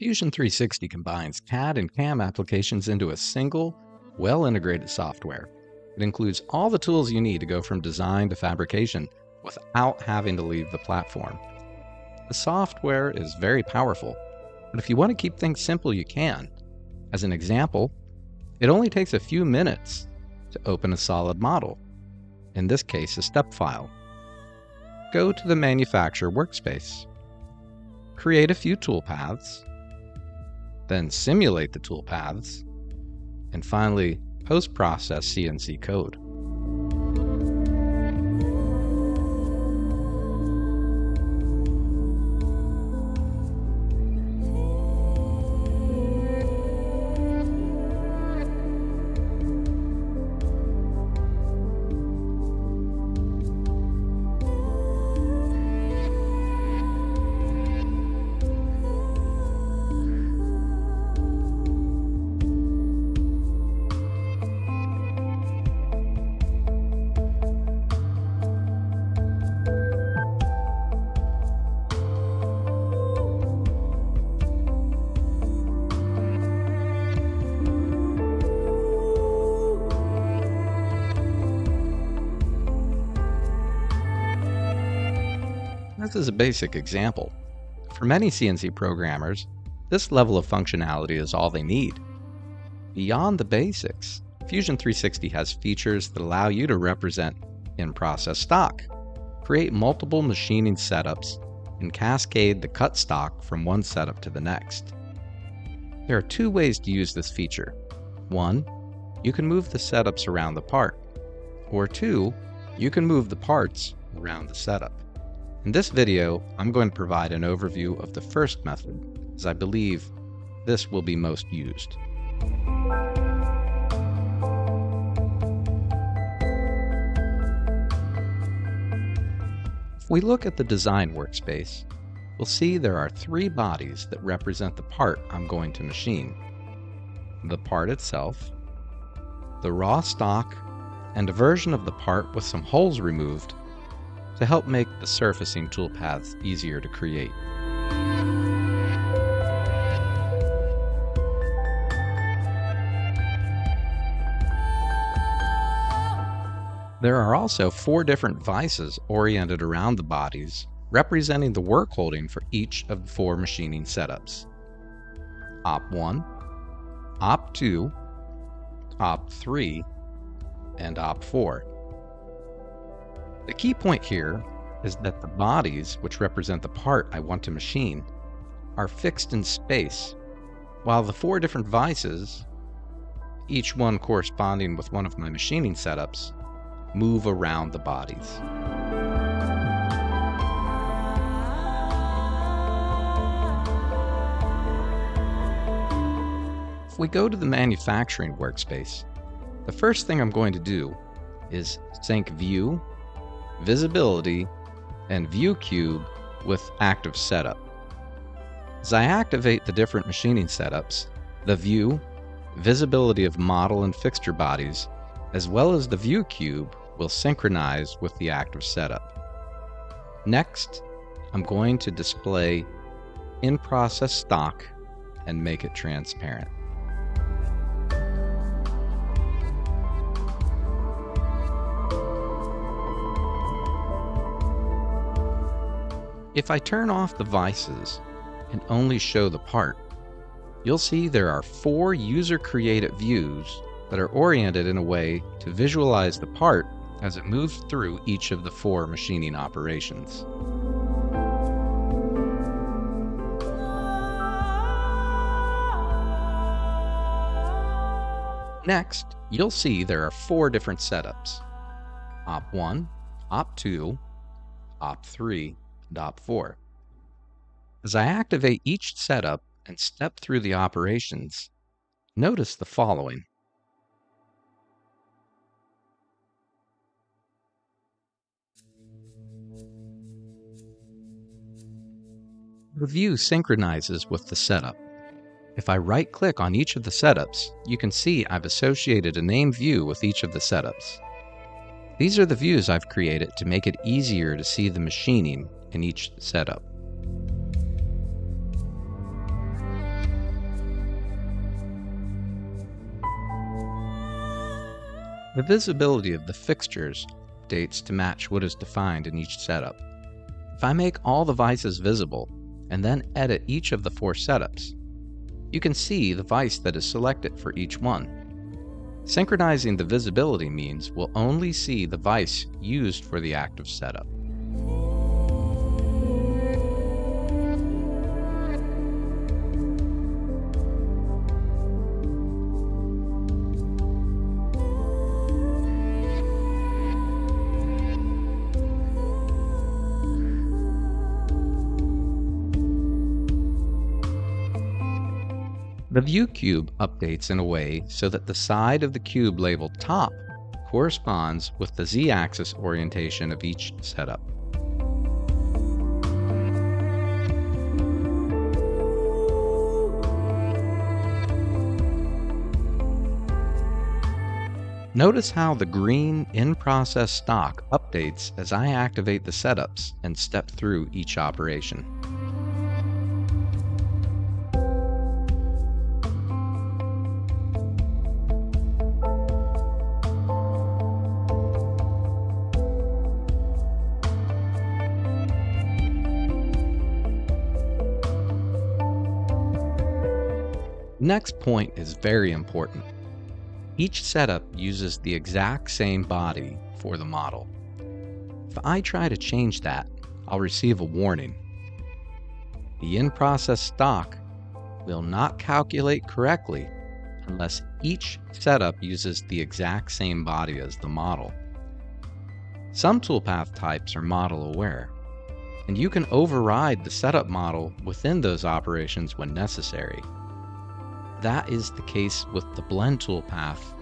Fusion 360 combines CAD and CAM applications into a single, well integrated software. It includes all the tools you need to go from design to fabrication without having to leave the platform. The software is very powerful, but if you want to keep things simple, you can. As an example, it only takes a few minutes to open a solid model, in this case, a step file. Go to the Manufacturer workspace. Create a few toolpaths then simulate the toolpaths, and finally post-process CNC code. This is a basic example. For many CNC programmers, this level of functionality is all they need. Beyond the basics, Fusion 360 has features that allow you to represent in-process stock, create multiple machining setups, and cascade the cut stock from one setup to the next. There are two ways to use this feature. One, you can move the setups around the part. Or two, you can move the parts around the setup. In this video, I'm going to provide an overview of the first method, as I believe this will be most used. If we look at the design workspace, we'll see there are three bodies that represent the part I'm going to machine. The part itself, the raw stock, and a version of the part with some holes removed to help make the surfacing toolpaths easier to create. There are also four different vices oriented around the bodies, representing the work holding for each of the four machining setups. OP1, OP2, OP3, and OP4. The key point here is that the bodies, which represent the part I want to machine, are fixed in space, while the four different vices, each one corresponding with one of my machining setups, move around the bodies. If we go to the manufacturing workspace, the first thing I'm going to do is sync view visibility, and view cube with active setup. As I activate the different machining setups, the view, visibility of model and fixture bodies, as well as the view cube will synchronize with the active setup. Next, I'm going to display in-process stock and make it transparent. If I turn off the vices and only show the part, you'll see there are four user-created views that are oriented in a way to visualize the part as it moves through each of the four machining operations. Next, you'll see there are four different setups. OP1, OP2, OP3, OP4. As I activate each setup and step through the operations, notice the following. The view synchronizes with the setup. If I right click on each of the setups, you can see I've associated a name view with each of the setups. These are the views I've created to make it easier to see the machining in each setup. The visibility of the fixtures dates to match what is defined in each setup. If I make all the vices visible and then edit each of the four setups, you can see the vice that is selected for each one. Synchronizing the visibility means we'll only see the vice used for the active setup. The view cube updates in a way so that the side of the cube labeled top corresponds with the z-axis orientation of each setup. Notice how the green in-process stock updates as I activate the setups and step through each operation. Next point is very important. Each setup uses the exact same body for the model. If I try to change that, I'll receive a warning. The in-process stock will not calculate correctly unless each setup uses the exact same body as the model. Some toolpath types are model aware, and you can override the setup model within those operations when necessary. That is the case with the blend toolpath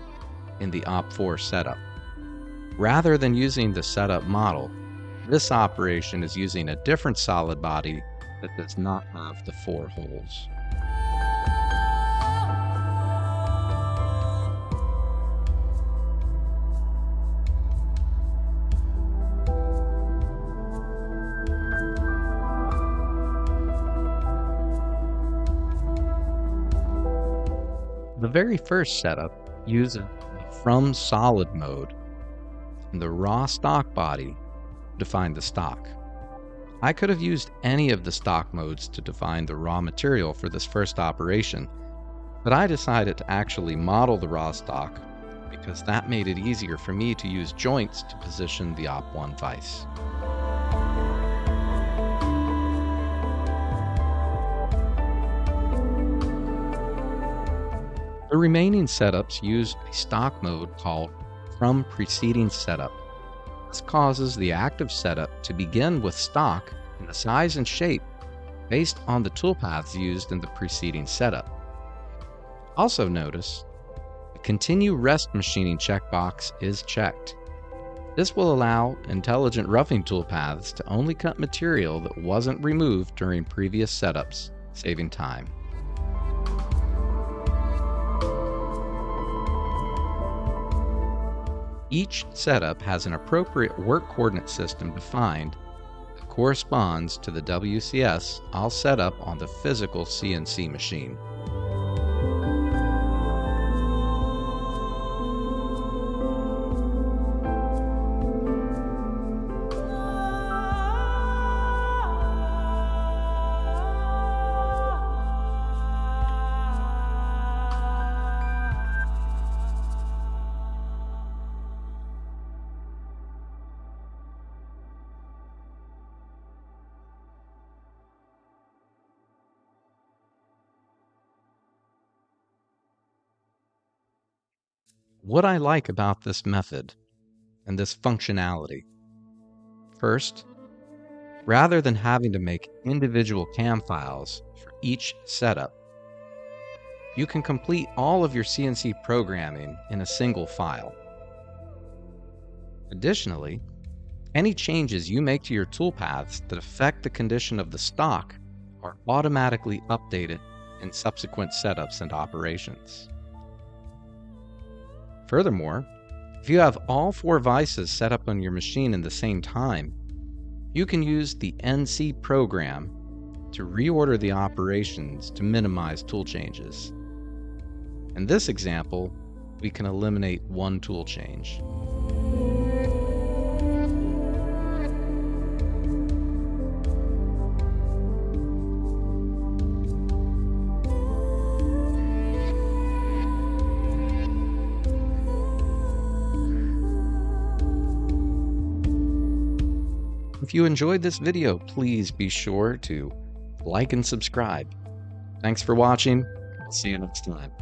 in the OP4 setup. Rather than using the setup model, this operation is using a different solid body that does not have the four holes. The very first setup uses from solid mode and the raw stock body to define the stock. I could have used any of the stock modes to define the raw material for this first operation, but I decided to actually model the raw stock because that made it easier for me to use joints to position the OP1 vise. The remaining setups use a stock mode called from preceding setup. This causes the active setup to begin with stock in the size and shape based on the toolpaths used in the preceding setup. Also notice the continue rest machining checkbox is checked. This will allow intelligent roughing toolpaths to only cut material that wasn't removed during previous setups, saving time. Each setup has an appropriate work coordinate system defined that corresponds to the WCS I'll set up on the physical CNC machine. What I like about this method and this functionality. First, rather than having to make individual CAM files for each setup, you can complete all of your CNC programming in a single file. Additionally, any changes you make to your toolpaths that affect the condition of the stock are automatically updated in subsequent setups and operations. Furthermore, if you have all four vices set up on your machine in the same time, you can use the NC program to reorder the operations to minimize tool changes. In this example, we can eliminate one tool change. If you enjoyed this video, please be sure to like and subscribe. Thanks for watching. I'll see you next time.